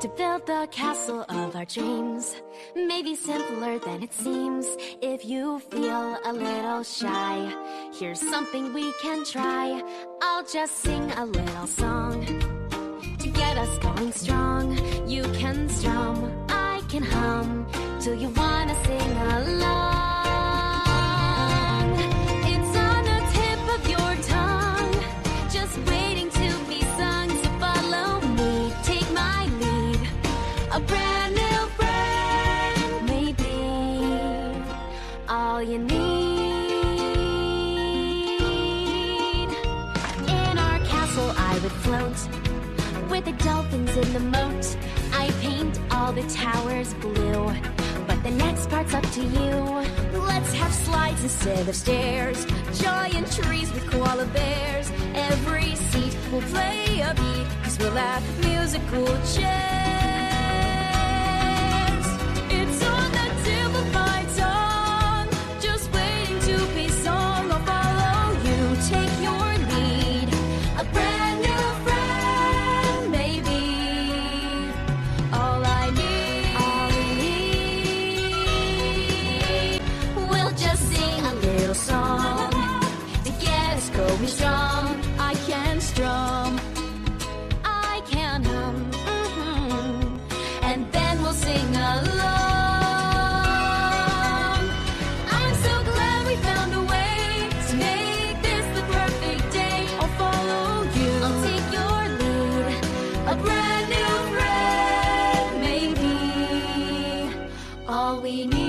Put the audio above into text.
To build the castle of our dreams may be simpler than it seems. If you feel a little shy, here's something we can try. I'll just sing a little song to get us going strong. Float with the dolphins in the moat. I paint all the towers blue, but the next part's up to you. Let's have slides instead of stairs, giant trees with koala bears. Every seat will play a beat, cause we'll have musical chairs. we need.